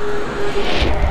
Gaga,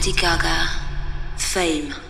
Lady Gaga, Fame.